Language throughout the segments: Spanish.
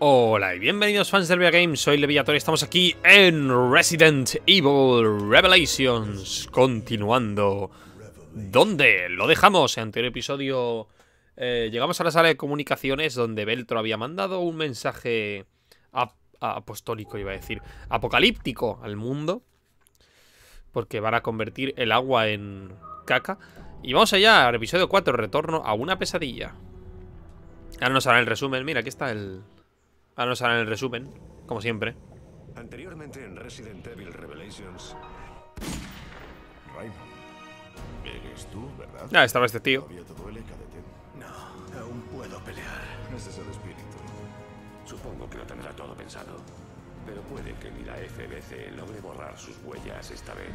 Hola y bienvenidos fans del Game, soy Leviator y estamos aquí en Resident Evil Revelations. Continuando. ¿Dónde? Lo dejamos. En anterior episodio eh, Llegamos a la sala de comunicaciones donde Beltro había mandado un mensaje apostólico, iba a decir Apocalíptico al mundo Porque van a convertir el agua en caca. Y vamos allá, al episodio 4, retorno a una pesadilla. Ahora nos hará el resumen, mira, aquí está el, Ahora nos harán el resumen, como siempre. Anteriormente en Resident Evil Revelations. Raymond, eres tú, ¿verdad? Ah, estaba este tío. ¿Todavía te duele, cadete? No, aún puedo pelear. Ese es el espíritu. Supongo que lo tendrá todo pensado. Pero puede que ni la FBC logre borrar sus huellas esta vez.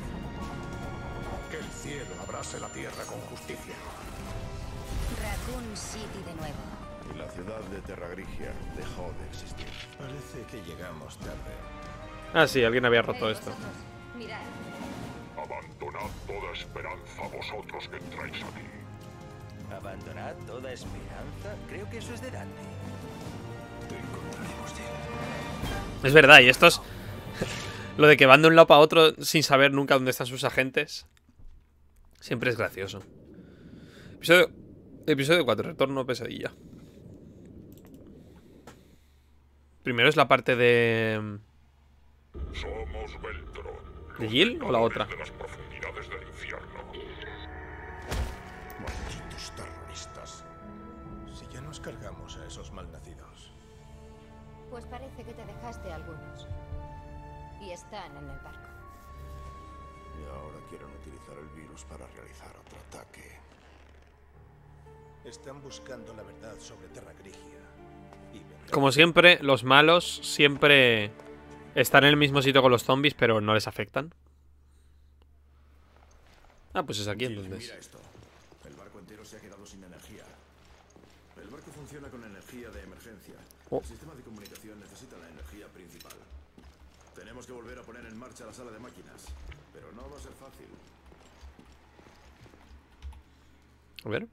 Que el cielo abrase la tierra con justicia. Raccoon City de nuevo. La ciudad de Terra Grigia dejó de existir. Parece que llegamos tarde. Ah, sí, alguien había roto esto. Mirad. Abandonad toda esperanza vosotros que entráis aquí. ¿Abandonad toda esperanza? Creo que eso es de Dante. Te encontraremos, Jill. Es verdad, y estos... Lo de que van de un lado para otro sin saber nunca dónde están sus agentes. Siempre es gracioso. Episodio, episodio 4, retorno a pesadilla. Primero es la parte de... Somos Beltro. ¿De Jill o la otra? De las profundidades del infierno. Malditos terroristas. Si ya nos cargamos a esos malnacidos. Pues parece que te dejaste algunos. Y están en el barco. Y ahora quieren utilizar el virus para realizar otro ataque. Están buscando la verdad sobre Terra Grigia. Como siempre, los malos siempre están en el mismo sitio con los zombies, pero no les afectan. Ah, pues es aquí entonces. Mira esto. El barco entero se ha quedado sin energía. El barco funciona con energía de emergencia. Oh. El sistema de comunicación necesita la energía principal. Tenemos que volver a poner en marcha la sala de máquinas. Pero no va a ser fácil. A ver.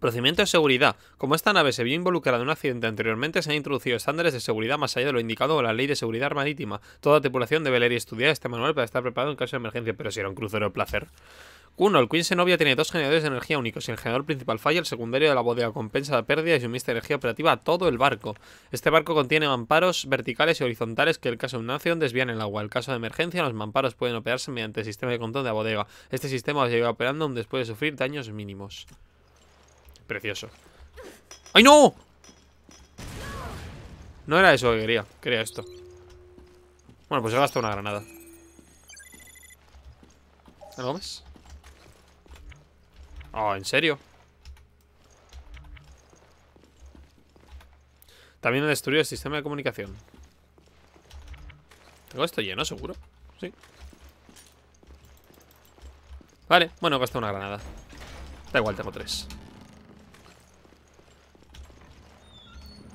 Procedimiento de seguridad. Como esta nave se vio involucrada en un accidente anteriormente, se han introducido estándares de seguridad más allá de lo indicado por la Ley de Seguridad Marítima. Toda tripulación debe leer y estudiar este manual para estar preparado en caso de emergencia. Pero si era un crucero de placer. 1. El Queen Zenobia tiene dos generadores de energía únicos. Si el generador principal falla, el secundario de la bodega compensa la pérdida y suministra energía operativa a todo el barco. Este barco contiene mamparos verticales y horizontales que en el caso de una acción desvían el agua. En caso de emergencia, los mamparos pueden operarse mediante el sistema de control de la bodega. Este sistema va a llegar operando aún después de sufrir daños mínimos. Precioso. ¡Ay, no! No era eso que quería. Quería esto. Bueno, pues he gastado una granada. ¿Algo más? Oh, ¿en serio? También he destruido el sistema de comunicación. ¿Tengo esto lleno, seguro? Sí. Vale, bueno, he gastado una granada. Da igual, tengo tres.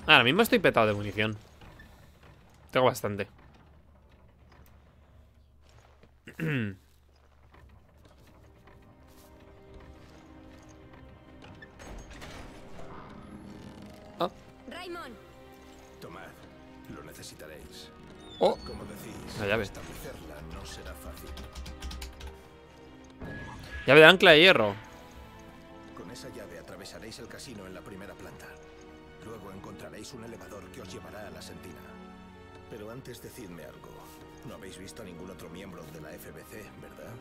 Ahora mismo estoy petado de munición. Tengo bastante. Raymond. Tomad, lo necesitaréis. Oh, Como decís, La llave. establecerla no será fácil. llave de ancla de hierro. Llevará a la sentina. Pero antes decidme algo. No habéis visto a ningún otro miembro de la FBC, ¿verdad?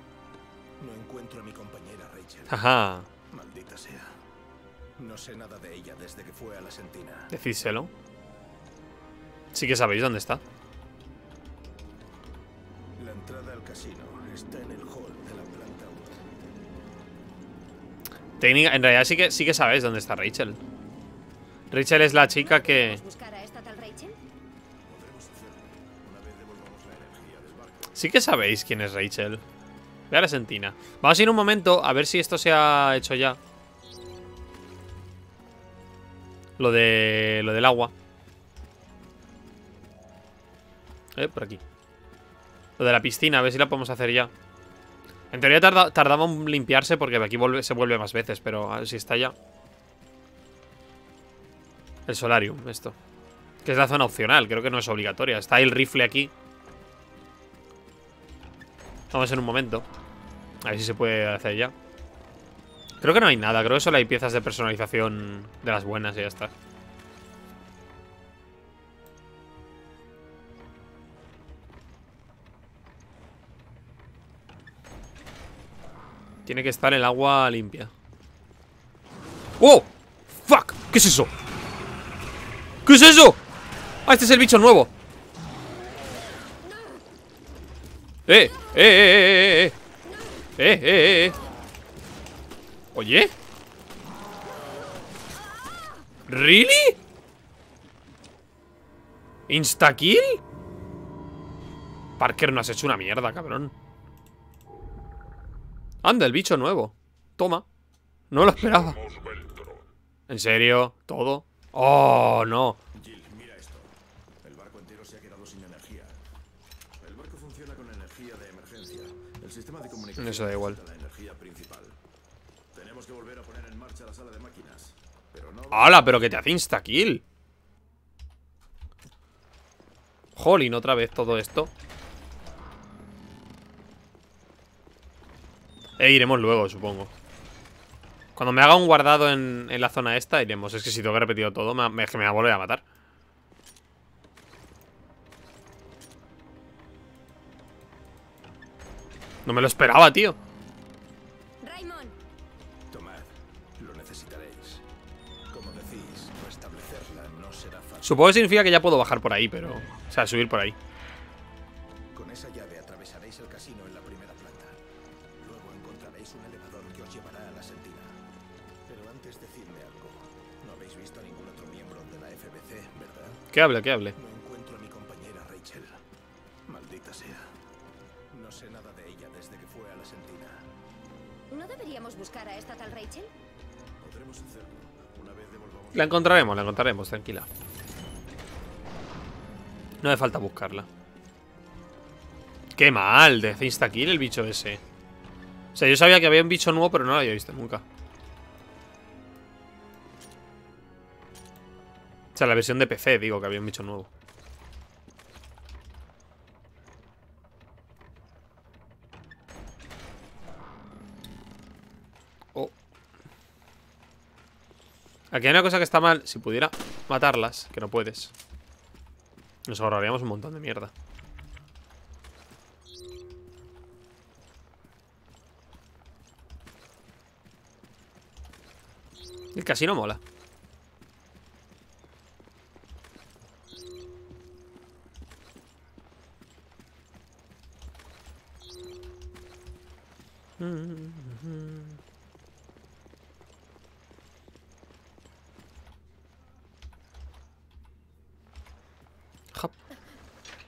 No encuentro a mi compañera Rachel. Ajá. Maldita sea. No sé nada de ella desde que fue a la sentina. Decídselo. Sí que sabéis dónde está. La entrada al casino está en el hall de la planta 1. Técnica, en realidad sí que, sí que sabéis dónde está Rachel. Rachel es la chica que... Sí que sabéis quién es Rachel. Ve a la sentina. Vamos a ir un momento a ver si esto se ha hecho ya. Lo de... Lo del agua. Eh, por aquí. Lo de la piscina, a ver si la podemos hacer ya. En teoría tarda- tardaba en limpiarse porque aquí se vuelve más veces, pero a ver si está ya. El solarium, esto. Que es la zona opcional, creo que no es obligatoria. Está el rifle aquí. Vamos en un momento. A ver si se puede hacer ya. Creo que no hay nada, creo que solo hay piezas de personalización de las buenas y ya está. Tiene que estar el agua limpia. ¡Oh! ¡Fuck! ¿Qué es eso? ¿Qué es eso? ¡Ah, este es el bicho nuevo! ¡Eh! ¡Eh, eh, eh, eh! ¡Eh, eh, eh! eh! ¿Oye? ¿Really? ¿Instakill? Parker, no has hecho una mierda, cabrón Anda, el bicho nuevo Toma No lo esperaba. ¿En serio? ¿Todo? Oh, no Jill, mira esto. El barco entero se ha quedado sin energía. El barco funciona con energía de emergencia. El sistema de comunicación Eso da igual. necesita la energía principal. Tenemos que volver a poner en marcha la sala de máquinas. Pero no ¡Hala! Pero que te hace instakill. Jolín, otra vez todo esto. E iremos luego, supongo. Cuando me haga un guardado en, en la zona esta Iremos, es que si tengo que repetir todo me, me- Es que me va a volver a matar No me lo esperaba, tío Raymond, Tomad, lo necesitaréis. Como decís, restablecerla no será fácil. Supongo que significa que ya puedo bajar por ahí, pero... O sea, subir por ahí Con esa llave atravesaréis el casino en la primera planta. Luego encontraréis un elevador que os llevará a la sentina. Pero antes decidme algo. No habéis visto a ningún otro miembro de la FBC, ¿verdad? Que hable, que hable No encuentro a mi compañera Rachel. Maldita sea. No sé nada de ella desde que fue a la sentina. ¿no deberíamos buscar a esta tal Rachel? podremos hacerlo. Una vez devolvamos La encontraremos, la encontraremos, tranquila. No hace falta buscarla. Qué mal, de insta-kill el bicho ese. O sea, yo sabía que había un bicho nuevo, pero no lo había visto nunca. O sea, la versión de PC, digo, que había un bicho nuevo. Aquí hay una cosa que está mal. Si pudiera matarlas, que no puedes. Nos ahorraríamos un montón de mierda. El casino mola. Jap.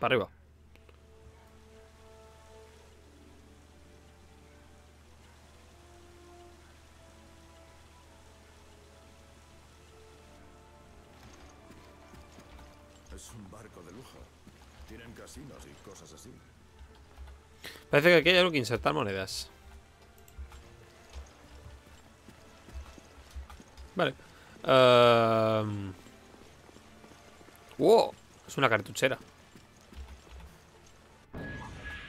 Para arriba. Es un barco de lujo. Tienen casinos y cosas así. Parece que aquí hay algo que insertar monedas. Vale. Ehm. ¡Wow! Es una cartuchera.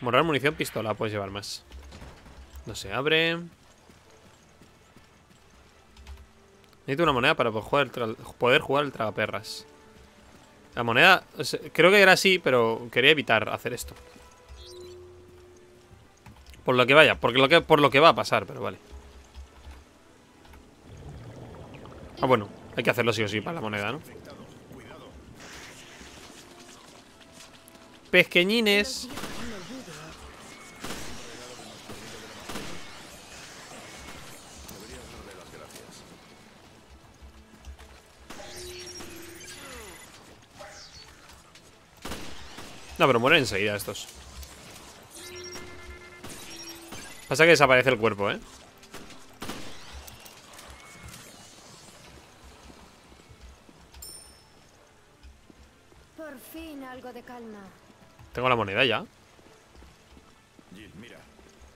Morar, munición, pistola. Puedes llevar más. No se abre. Necesito una moneda para poder jugar poder jugar el tragaperras. La moneda... Creo que era así, pero quería evitar hacer esto. Por lo que vaya, porque lo que, por lo que va a pasar, pero vale. Ah, bueno, hay que hacerlo sí o sí para la moneda, ¿no? Pesqueñines. No, pero mueren enseguida estos. Pasa que desaparece el cuerpo, ¿eh? Por fin algo de calma. Tengo la moneda ya. Jill, mira.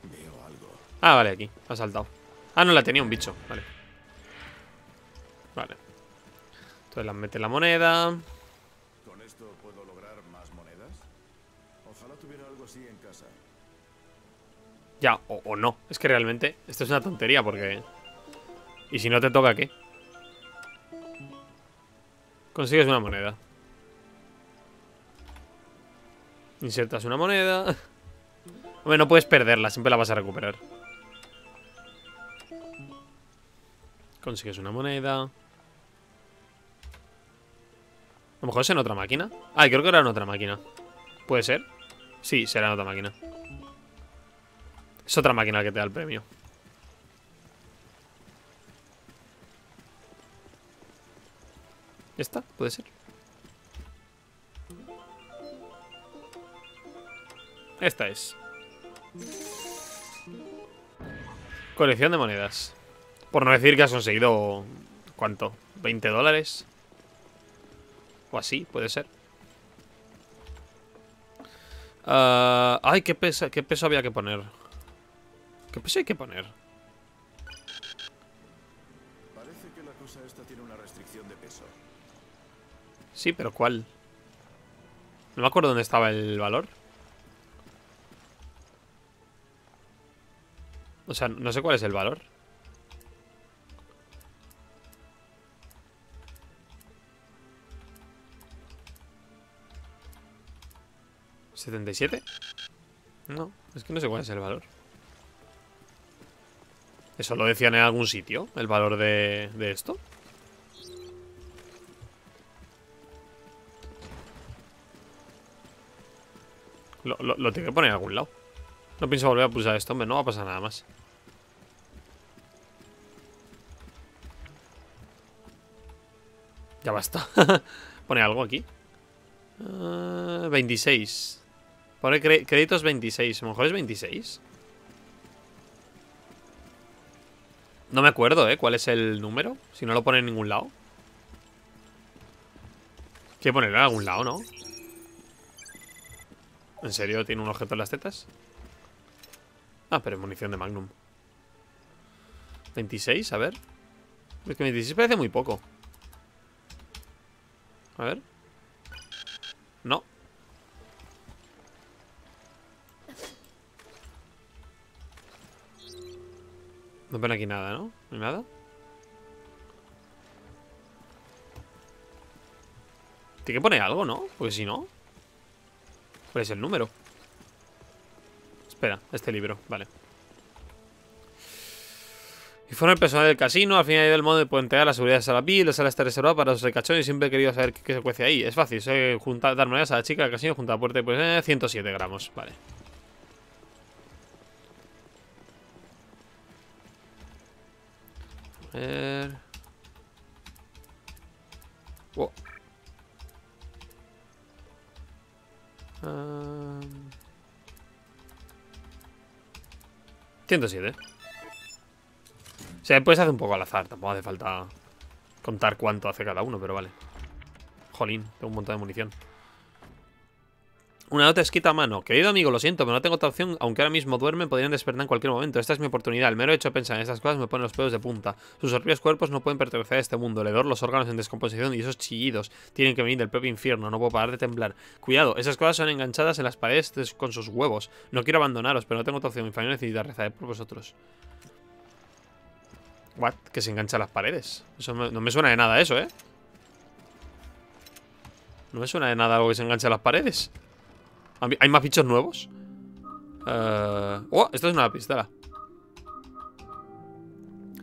Veo algo. Ah, vale, aquí. Ha saltado. Ah, no, la tenía un bicho. Vale. Vale. Entonces la mete la moneda. Ya, o, no. Es que realmente esto es una tontería porque... ¿Y si no te toca qué? Consigues una moneda. Insertas una moneda. Hombre, no puedes perderla, siempre la vas a recuperar. Consigues una moneda. A lo mejor es en otra máquina. Ah, creo que era en otra máquina. ¿Puede ser? Sí, será en otra máquina. Es otra máquina que te da el premio. ¿Esta? ¿Puede ser? Esta es. Colección de monedas. Por no decir que has conseguido... ¿Cuánto? ¿20 dólares? O así, puede ser. Ah, ay, ¿qué peso, ¿qué peso había que poner? ¿Qué peso hay que poner? Parece que la cosa esta tiene una restricción de peso. Sí, pero ¿cuál? No me acuerdo dónde estaba el valor. O sea, no sé cuál es el valor. ¿77? No, es que no sé cuál es el valor. ¿Eso lo decían en algún sitio? ¿El valor de, de esto? Lo, lo, tengo que poner en algún lado. No pienso volver a pulsar esto, hombre. No va a pasar nada más. Ya basta. Pone algo aquí. Ah, 26. Pone créditos 26. A lo mejor es 26. No me acuerdo, ¿eh? ¿Cuál es el número? Si no lo pone en ningún lado. Hay que ponerlo en algún lado, ¿no? ¿En serio tiene un objeto en las tetas? Ah, pero es munición de Magnum. 26, a ver. Es que 26 parece muy poco. A ver. No. No pone aquí nada, ¿no? ¿No hay nada? Tiene que poner algo, ¿no? Porque si no... ¿Cuál es el número? Espera, este libro, vale. Informe personal del casino. Al final del modo de puentear la seguridad de sala. La sala está reservada para los recachones siempre he querido saber qué, qué se cuece ahí. Es fácil, sé juntar, dar monedas a la chica del casino junto a la puerta pues eh, 107 gramos. Vale. Ver. Wow. Ah. 107. O sea, puedes hacer un poco al azar. Tampoco hace falta contar cuánto hace cada uno, pero vale. Jolín, tengo un montón de munición. Una nota escrita a mano. Querido amigo, lo siento, pero no tengo otra opción. Aunque ahora mismo duermen, podrían despertar en cualquier momento. Esta es mi oportunidad. El mero hecho de pensar en estas cosas me pone los pelos de punta. Sus horribles cuerpos no pueden pertenecer a este mundo. El hedor, los órganos en descomposición y esos chillidos tienen que venir del propio infierno. No puedo parar de temblar. Cuidado, esas cosas son enganchadas en las paredes des- con sus huevos. No quiero abandonaros, pero no tengo otra opción. Mi familia necesita rezar por vosotros. What? Que se engancha a las paredes. No me suena de nada eso, ¿eh? No me suena de nada algo que se enganche a las paredes. ¿Hay más bichos nuevos? Eh, Oh, esto es una pistola.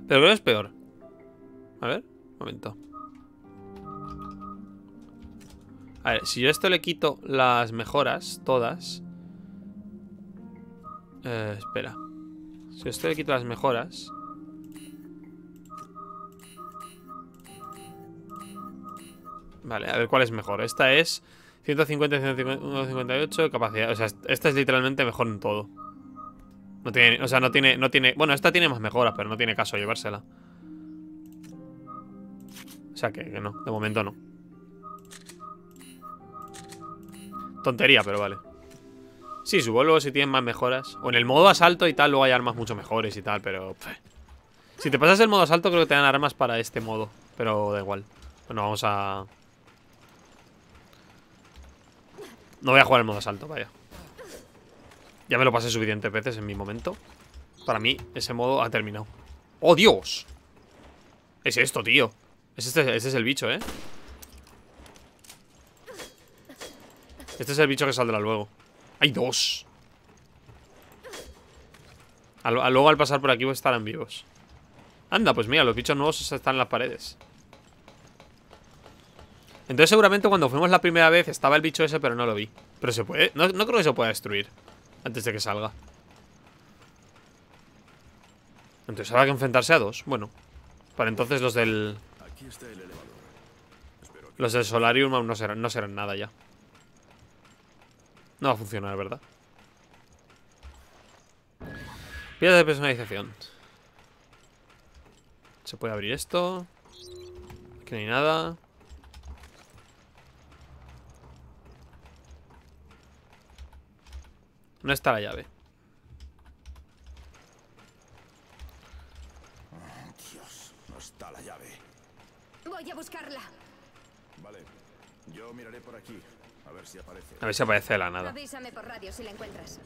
Pero creo que es peor. A ver, un momento. A ver, si yo esto le quito las mejoras, todas. Eh, espera. Si a esto le quito las mejoras. Vale, a ver cuál es mejor. Esta es 150, 158, capacidad. O sea, esta es literalmente mejor en todo. No tiene, o sea, no tiene, no tiene. Bueno, esta tiene más mejoras, pero no tiene caso llevársela. O sea que, que no, de momento no. Tontería, pero vale. Sí, subo luego si tienen más mejoras. O en el modo asalto y tal, luego hay armas mucho mejores y tal, pero. Si te pasas el modo asalto, creo que te dan armas para este modo. Pero da igual. Bueno, vamos a. No voy a jugar el modo asalto, vaya. Ya me lo pasé suficientes veces en mi momento. Para mí, ese modo ha terminado. ¡Oh, Dios! Es esto, tío. Es este, este es el bicho, ¿eh? Este es el bicho que saldrá luego. ¡Hay dos! Luego al pasar por aquí estarán vivos. Anda, pues mira, los bichos nuevos están en las paredes. Entonces seguramente cuando fuimos la primera vez estaba el bicho ese, pero no lo vi. Pero se puede... No, no creo que se pueda destruir antes de que salga. Entonces habrá que enfrentarse a dos. Bueno, para entonces los del... Los del Solarium no serán, no serán nada ya. No va a funcionar, ¿verdad? Piedra de personalización. Se puede abrir esto. Aquí no hay nada. No está la llave. Dios, no está la llave. Voy a buscarla. Vale, yo miraré por aquí, a ver si aparece. A ver si aparece de la nada. Avísame por radio si la encuentras.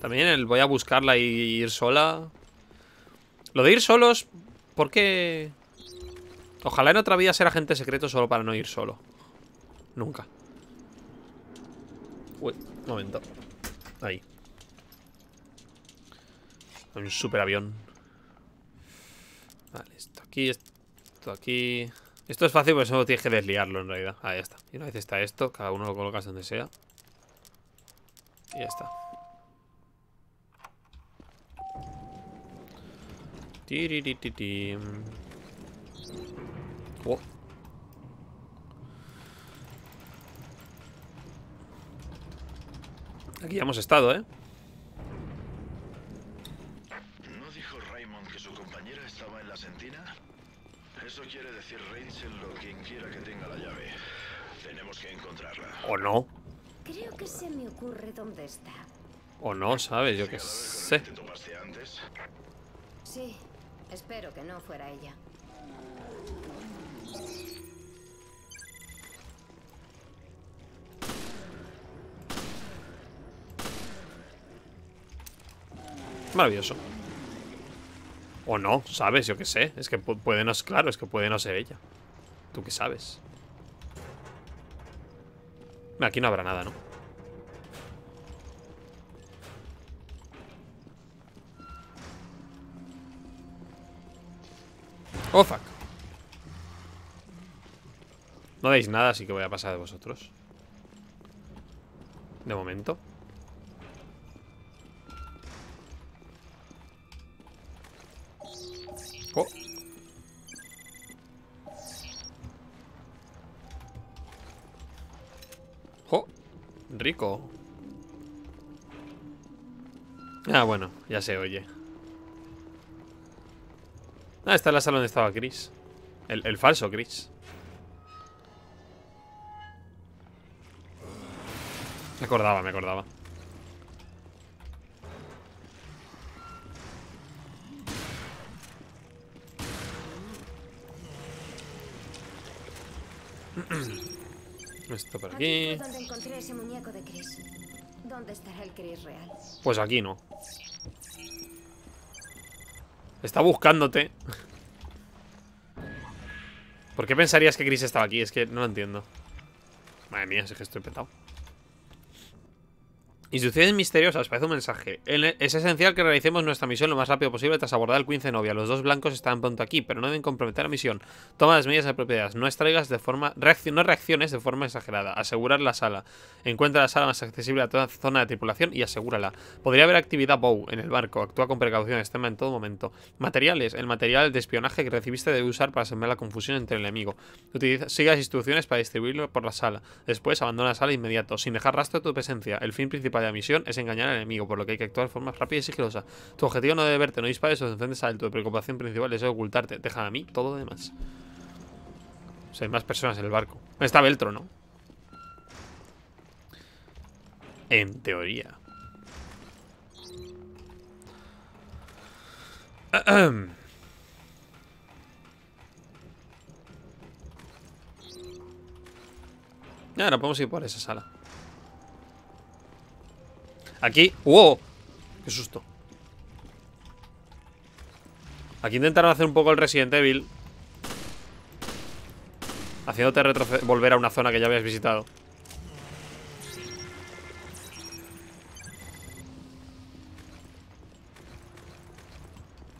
También el voy a buscarla y ir sola. Lo de ir solos, ¿por qué? Ojalá en otra vida ser agente secreto solo para no ir solo. Nunca. Uy, un momento. Ahí. Un super avión. Vale, esto aquí, esto aquí. Esto es fácil porque solo tienes que desliarlo en realidad. Ahí está. Y una vez está esto, cada uno lo colocas donde sea. Y ya está. Oh. Aquí ya hemos estado, ¿eh? ¿No dijo Raymond que su compañera estaba en la sentina? Eso quiere decir Rachel o quien quiera que tenga la llave. Tenemos que encontrarla. O no. Creo que se me ocurre dónde está. O no, ¿sabes? Yo qué sé. ¿Te topaste antes? Sí, espero que no fuera ella. Maravilloso. O no, ¿sabes? Yo qué sé. Es que pu- puede no... Claro, es que puede no ser ella. ¿Tú qué sabes? Aquí no habrá nada, ¿no? Oh, fuck. No deis nada, así que voy a pasar de vosotros. De momento. Ah, bueno, ya se oye. Ah, está en la sala donde estaba Chris. El, el falso Chris. Me acordaba, me acordaba. Esto por aquí. fue donde encontré ese muñeco de Chris. ¿Dónde estará el Chris real? Pues aquí no. Está buscándote. ¿Por qué pensarías que Chris estaba aquí? Es que no lo entiendo. Madre mía, es que estoy petado. Instrucciones misteriosas, parece un mensaje. En- Es esencial que realicemos nuestra misión lo más rápido posible tras abordar el Queen Zenobia. Los dos blancos están pronto aquí, pero no deben comprometer la misión. Toma las medidas apropiadas. No extraigas de forma. reacci- no reacciones de forma exagerada. Asegurar la sala. Encuentra la sala más accesible a toda zona de tripulación y asegúrala. Podría haber actividad Bow en el barco. Actúa con precaución extrema en todo momento. Materiales. El material de espionaje que recibiste debe usar para sembrar la confusión entre el enemigo. Utiliza, sigue las instrucciones para distribuirlo por la sala. Después abandona la sala inmediato, sin dejar rastro de tu presencia. El fin principal la misión es engañar al enemigo, por lo que hay que actuar de forma rápida y sigilosa. Tu objetivo no debe verte, no dispares o te enfrentes a él. Tu preocupación principal es ocultarte. Deja a mí todo lo demás. O sea, hay más personas en el barco. Está Beltro, ¿no? En teoría. Ya, ahora podemos ir por esa sala. Aquí. ¡Wow! Qué susto. Aquí intentaron hacer un poco el Resident Evil. Haciéndote volver a una zona que ya habías visitado.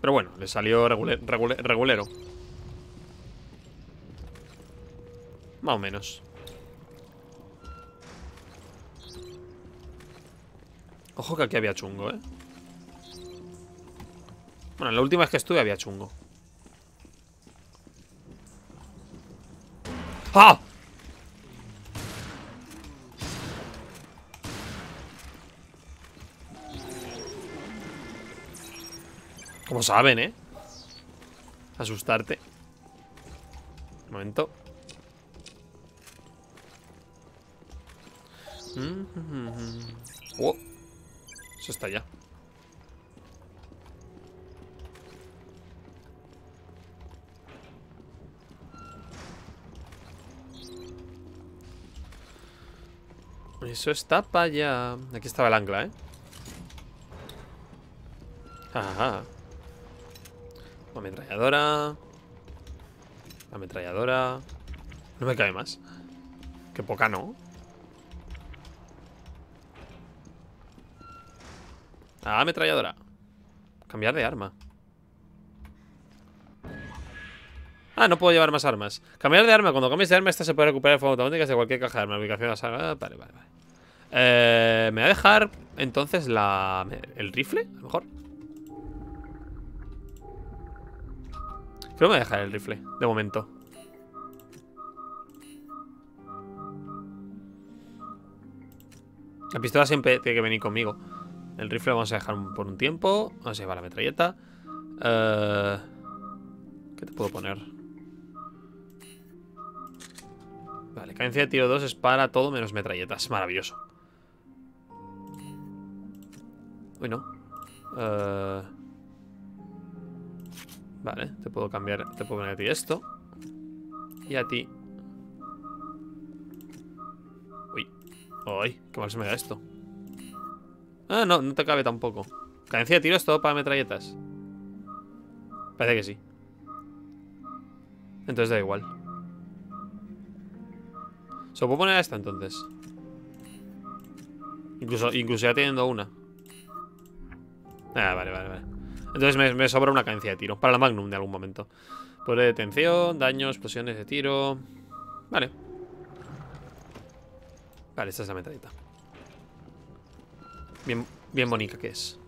Pero bueno, le salió regule- regule- regulero. Más o menos. Ojo que aquí había chungo, ¿eh? Bueno, la última vez que estuve había chungo. ¡Ah! Como saben, ¿eh? Asustarte. Un momento. Oh. Eso está ya. Eso está para allá. Aquí estaba el ancla, ¿eh? Ajá. Ametralladora. Ametralladora. No me cabe más. Qué poca, ¿no? Ah, ametralladora. Cambiar de arma. Ah, no puedo llevar más armas. Cambiar de arma. Cuando cambies de arma, esta se puede recuperar de forma automática de cualquier caja de arma. Ubicación de la sala. Ah, Vale, vale, vale. Eh, me va a dejar entonces la... ¿El rifle? A lo mejor. Creo que me va a dejar el rifle, de momento. La pistola siempre tiene que venir conmigo. El rifle vamos a dejar por un tiempo. Vamos a llevar la metralleta. Eh, ¿Qué te puedo poner? Vale, cadencia de tiro 2 es para todo menos metralletas. Maravilloso. Uy, no. Eh, Vale, te puedo cambiar. Te puedo poner a ti esto. Y a ti. Uy. Uy, qué mal se me da esto. Ah, no, no te cabe tampoco. Cadencia de tiro es todo para metralletas. Parece que sí. Entonces da igual. Se lo puedo poner a esta entonces. Incluso, incluso ya teniendo una. Ah, vale, vale, vale. Entonces me, me sobra una cadencia de tiro. Para la Magnum de algún momento. Poder de detención, daño, explosiones de tiro. Vale. Vale, esta es la metralleta. Bien, bien bonita que es.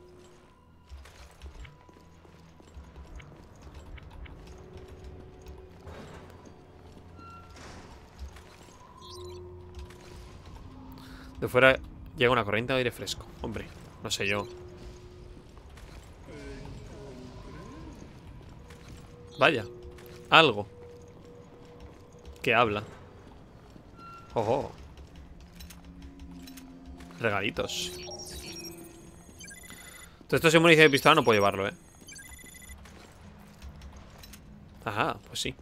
De fuera llega una corriente de aire fresco. Hombre, no sé yo. Vaya. Algo. Que habla. Ojo. Regalitos. Todo esto sin munición de pistola no puedo llevarlo, ¿eh? Ajá, pues sí.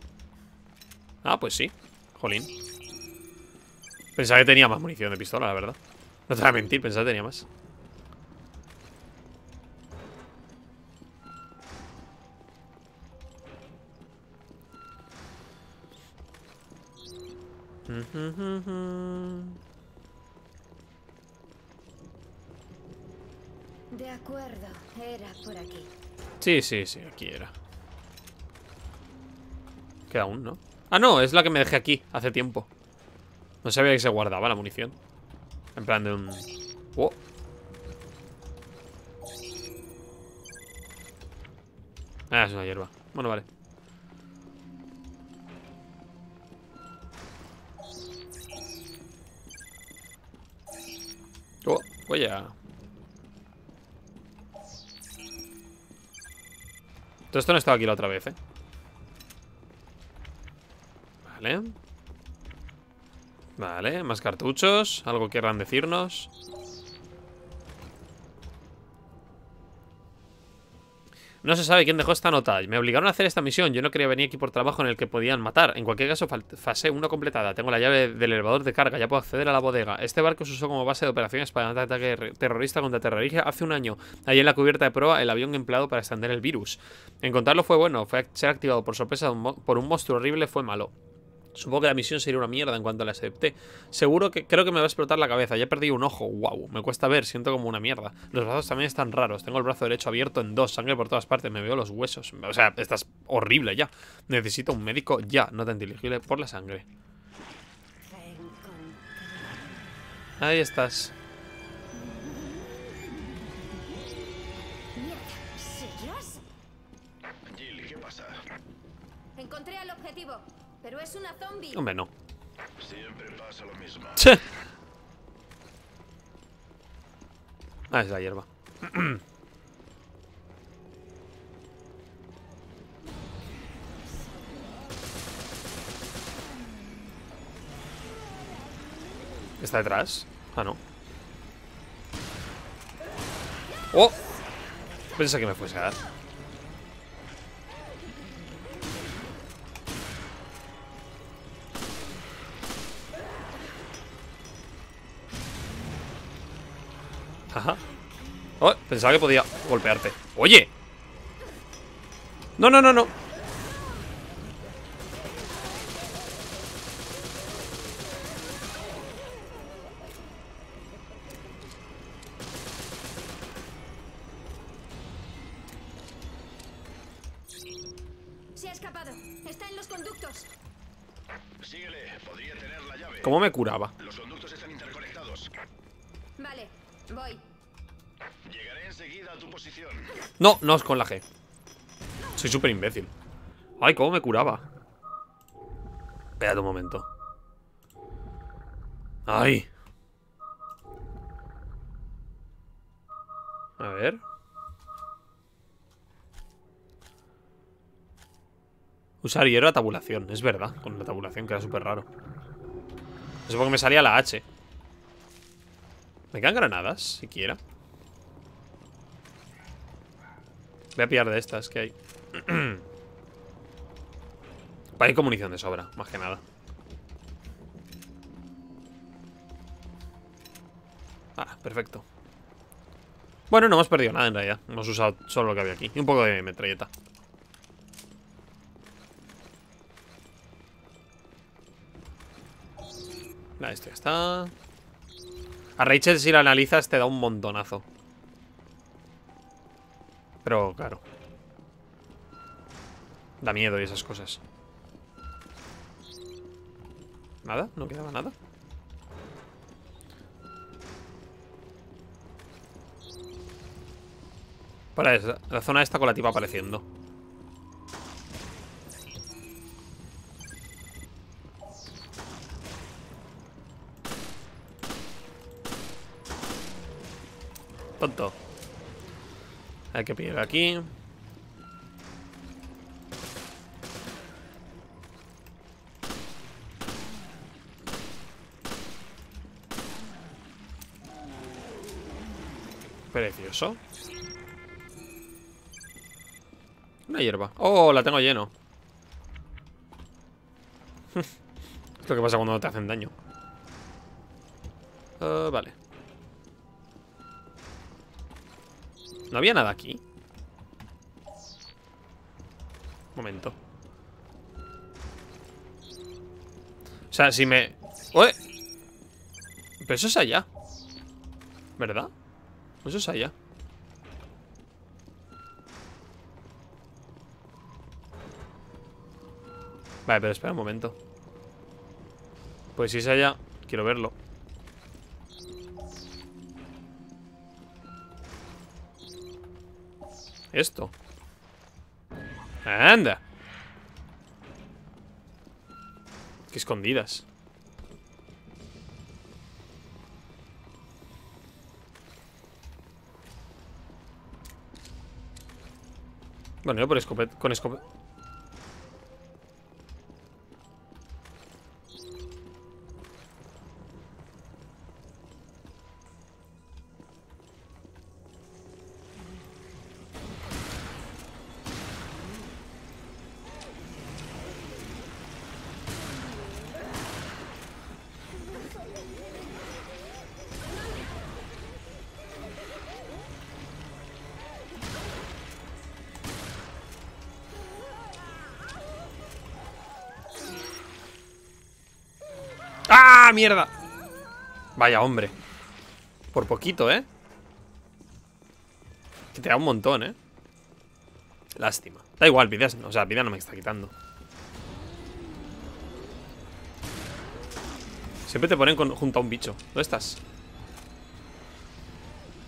Ah, pues sí. Jolín. Pensaba que tenía más munición de pistola, la verdad. No te voy a mentir, pensaba que tenía más. Acuerdo, era por aquí. Sí, sí, sí, aquí era. Queda aún, ¿no? Ah, no, es la que me dejé aquí hace tiempo. No sabía que se guardaba la munición. En plan de un... Oh. Ah, es una hierba. Bueno, vale. Oh, voy a... Todo esto no estaba aquí la otra vez, ¿eh? Vale. Vale, más cartuchos. Algo querrán decirnos. No se sabe quién dejó esta nota. Me obligaron a hacer esta misión. Yo no quería venir aquí por trabajo en el que podían matar. En cualquier caso, fase 1 completada. Tengo la llave del elevador de carga. Ya puedo acceder a la bodega. Este barco se usó como base de operaciones para un ataque terrorista contra terrorista hace un año. Ahí en la cubierta de proa, el avión empleado para extender el virus. Encontrarlo fue bueno. Fue ser activado por sorpresa por un monstruo horrible fue malo. Supongo que la misión sería una mierda en cuanto la acepté. Seguro que creo que me va a explotar la cabeza. Ya he perdido un ojo. Wow, me cuesta ver, siento como una mierda. Los brazos también están raros. Tengo el brazo derecho abierto en dos, sangre por todas partes. Me veo los huesos. O sea, estás horrible ya. Necesito un médico ya, no tan inteligible por la sangre. Ahí estás. Jill, ¿qué pasa? Encontré al objetivo, pero es una zombie. Hombre, no. Siempre pasa lo mismo. Che. Ah, es la hierba. ¿Está detrás? Ah, no. ¡Oh! Pensé que me fuese a dar. Ajá. Oh, pensaba que podía golpearte. ¡Oye! No, no, no, no. Se ha escapado. Está en los conductos. Síguele, podría tener la llave. ¿Cómo me curaba? Los conductos están interconectados. Vale, voy. Llegaré enseguida a tu posición. No, no es con la G. Soy súper imbécil. Ay, cómo me curaba. Espérate un momento. Ay. A ver. Usar hierro a tabulación, es verdad. Con la tabulación que era súper raro. Eso porque me salía la H. ¿Me quedan granadas? Siquiera. Voy a pillar de estas que hay. Para ir con munición de sobra, más que nada. Ah, perfecto. Bueno, no hemos perdido nada en realidad. Hemos usado solo lo que había aquí. Y un poco de metralleta. Vale, esto ya está. A Rachel, si la analizas, te da un montonazo. Pero, claro. Da miedo y esas cosas. ¿Nada? ¿No quedaba nada? Para la zona esta con la tipa apareciendo. Tonto. Hay que pillar aquí. Precioso. Una hierba. Oh, la tengo lleno. es lo que pasa cuando no te hacen daño. ¿No había nada aquí? Momento. O sea, si me... ¡Ué! Pero eso es allá. ¿Verdad? Eso es allá. Vale, pero espera un momento. Pues si es allá, quiero verlo. Esto. Anda. Qué escondidas. Bueno, yo por escopet con escopet. Mierda! Vaya, hombre. Por poquito, ¿eh? Que te da un montón, ¿eh? Lástima. Da igual, vida, o sea, vida no me está quitando. Siempre te ponen con- junto a un bicho. ¿Dónde estás?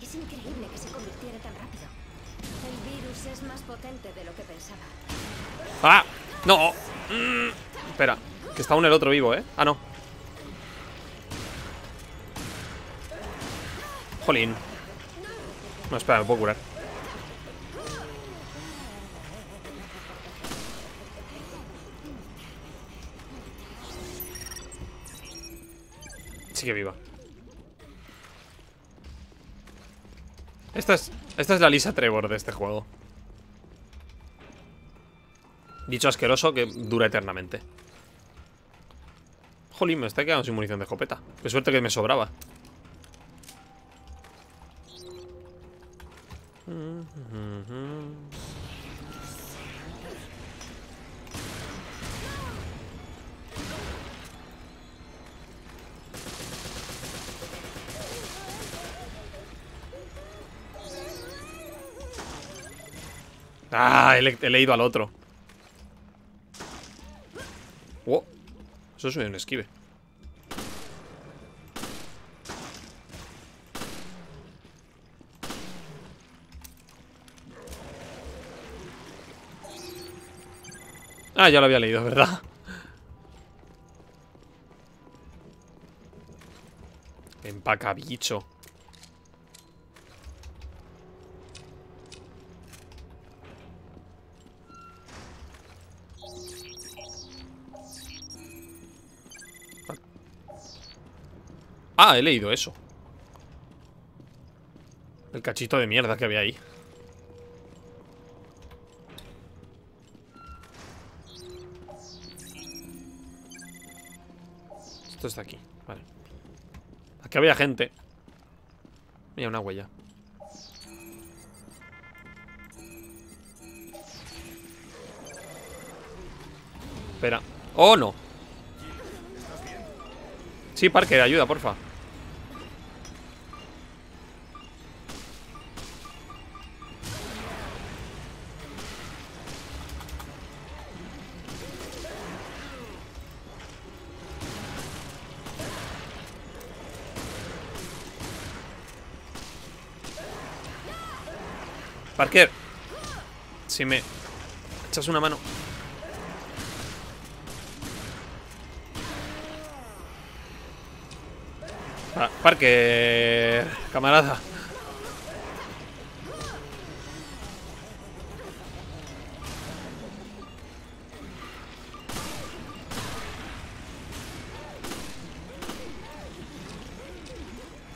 Es increíble que se convirtiera tan rápido. El virus es más potente de lo que pensaba. ¡Ah! ¡No! Mm, Espera, que está aún el otro vivo, ¿eh? Ah, no. Jolín. No, espera, me puedo curar. Sigue viva. Esta es, esta es la Lisa Trevor de este juego. Dicho asqueroso que dura eternamente. Jolín, me está quedando sin munición de escopeta. Qué suerte que me sobraba. Ah, he, le- he leído al otro. Wow. Eso es un esquive. Ah, ya lo había leído, ¿verdad? Empaca bicho. Ah, he leído eso. El cachito de mierda que había ahí. Está aquí, vale. Aquí había gente. Mira, una huella. Espera. ¡Oh, no! Sí, Parker, ayuda, porfa. Parker. Si me echas una mano. Pa- Parker, camarada.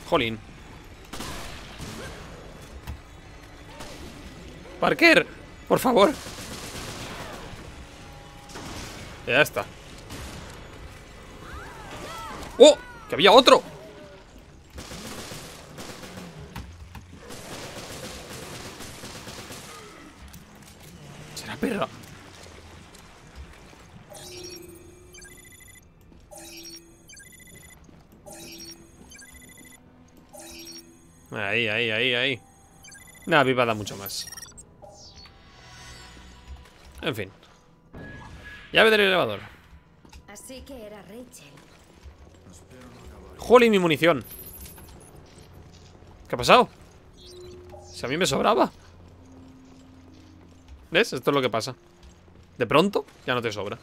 Jolín. Parker, por favor. Ya está. ¡Oh! ¡Que había otro! Será perra. Ahí, ahí, ahí, ahí. Nada, pipa da mucho más. En fin. Llave del elevador. Así que era Rachel. ¡Jolín, mi munición! ¿Qué ha pasado? Si a mí me sobraba. ¿Ves? Esto es lo que pasa. De pronto, ya no te sobra.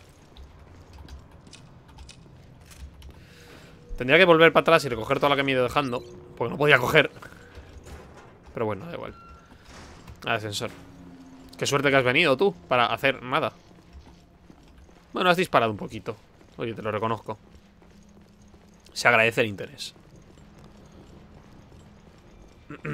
Tendría que volver para atrás y recoger toda la que me he ido dejando. Porque no podía coger. Pero bueno, da igual. Al ascensor. Qué suerte que has venido tú para hacer nada. Bueno, has disparado un poquito. Oye, te lo reconozco. Se agradece el interés.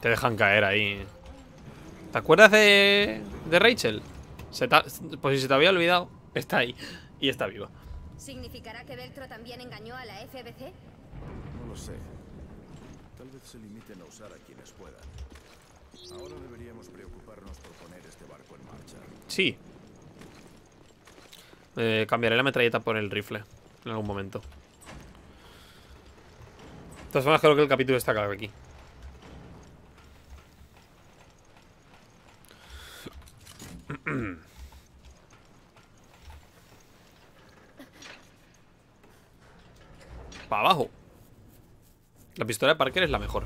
Te dejan caer ahí. ¿Te acuerdas de, de Rachel? Se te ha- pues si se te había olvidado, está ahí. Y está viva. ¿Significará que Veltro también engañó a la FBC? No lo sé. Tal vez se limiten a usar a quienes puedan. Ahora deberíamos preocuparnos por poner este barco en marcha. Sí. Eh, cambiaré la metralleta por el rifle. En algún momento. De todas formas, creo que el capítulo está claro aquí. Para abajo. La pistola de Parker es la mejor.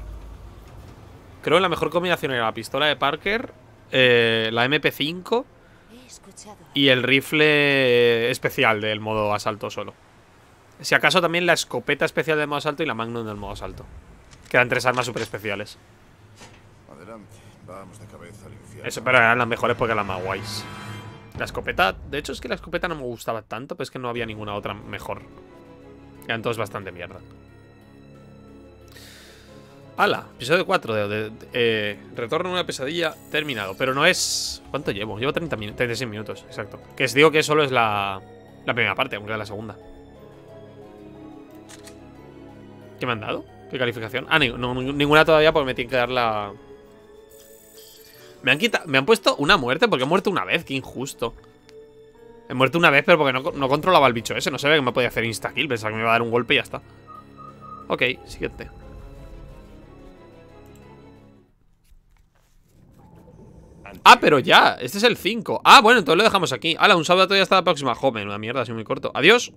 Creo que la mejor combinación era la pistola de Parker, eh, la MP5 He escuchado. y el rifle especial del modo asalto solo. Si acaso también la escopeta especial del modo asalto y la Magnum del modo asalto. Quedan tres armas super especiales. Adelante, vamos de cabeza al infierno. Eso, pero eran las mejores porque eran más guays. La escopeta, de hecho es que la escopeta no me gustaba tanto, pero es que no había ninguna otra mejor. Eran todos bastante mierda. Ala, episodio 4 de, de- eh, Retorno a una pesadilla terminado. Pero no es. ¿Cuánto llevo? Llevo 30 minutos, 36 minutos, exacto. Que os digo que solo es la, la primera parte, aunque la segunda. ¿Qué me han dado? ¿Qué calificación? Ah, ninguna todavía porque me tiene que dar la. Me han quitado. Me han puesto una muerte porque he muerto una vez, qué injusto. He muerto una vez, pero porque no, controlaba el bicho ese. No sabía que me podía hacer insta-kill. Pensaba que me iba a dar un golpe y ya está. Ok, siguiente. Ah, pero ya. Este es el 5. Ah, bueno, entonces lo dejamos aquí. Hala, un sábado todavía hasta la próxima. Joven, una mierda, así muy corto. Adiós.